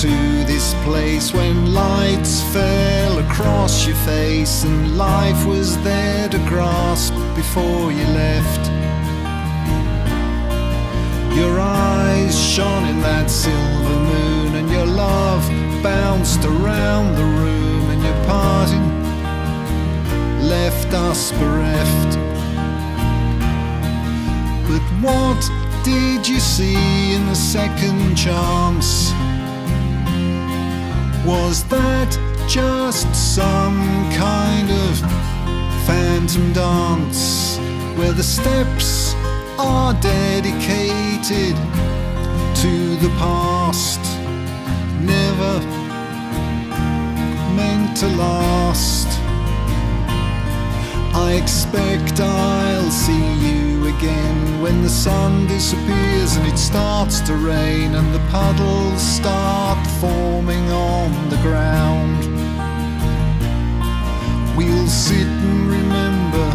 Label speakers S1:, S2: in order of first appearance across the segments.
S1: To this place when lights fell across your face and life was there to grasp before you left? Your eyes shone in that silver moon and your love bounced around the room and your parting left us bereft. But what did you see in the second chance? Was that just some kind of phantom dance where the steps are dedicated to the past? Never meant to last. I expect I'll see you again when the sun disappears and it starts to rain and the puddles start forming on the ground. We'll sit and remember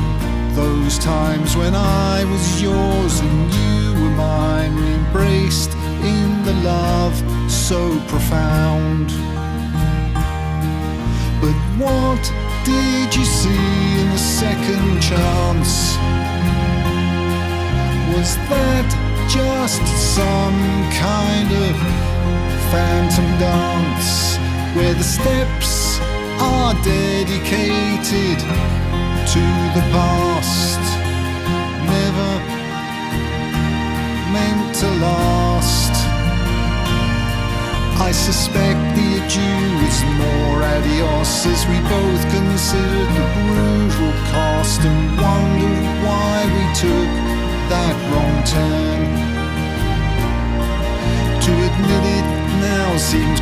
S1: those times when I was yours and you were mine, embraced in the love so profound. But what did you see in the second chance? Was that just some kind of phantom dance where the steps are dedicated to the past? Never meant to last. I suspect the adieu is more adios as we both considered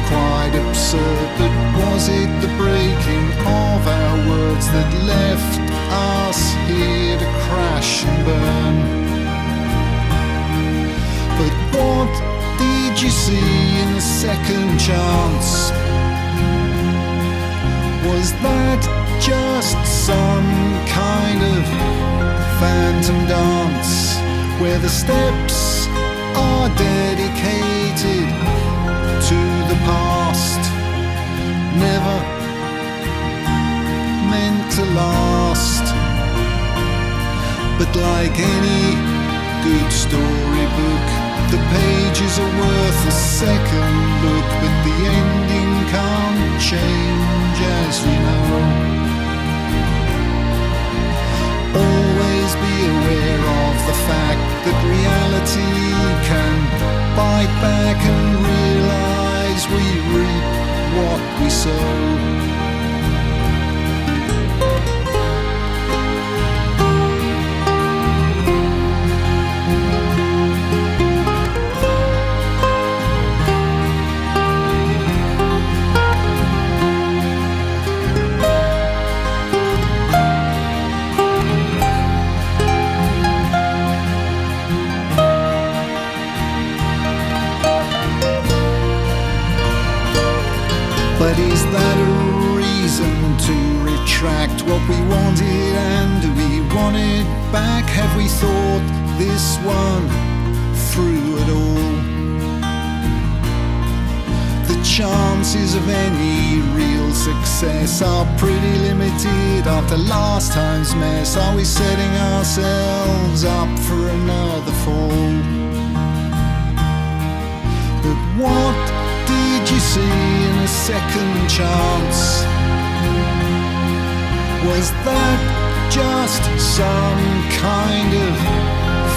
S1: quite absurd, but was it the breaking of our words that left us here to crash and burn? But what did you see in the second chance? Was that just some kind of phantom dance where the steps are dedicated to past? Never meant to last. But like any good storybook, the pages are worth a second that a reason to retract what we wanted and we want it back? Have we thought this one through at all? The chances of any real success are pretty limited after last time's mess. Are we setting ourselves up for another fall? But what did you see second chance? Was that just some kind of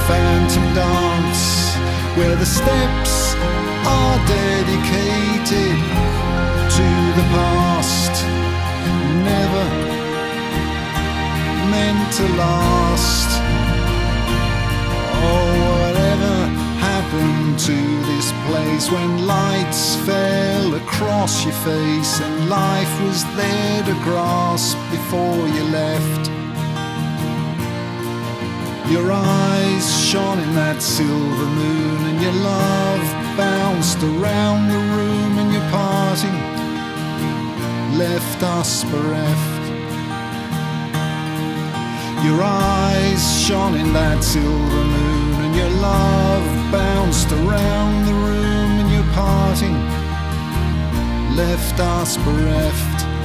S1: phantom dance where the steps are dedicated to the past? Never meant to last. Oh, whatever happened to this place when lights fell across your face and life was there to grasp before you left? Your eyes shone in that silver moon and your love bounced around the room and your parting left us bereft. Your eyes shone in that silver moon and your love bounced around the room and your parting left us bereft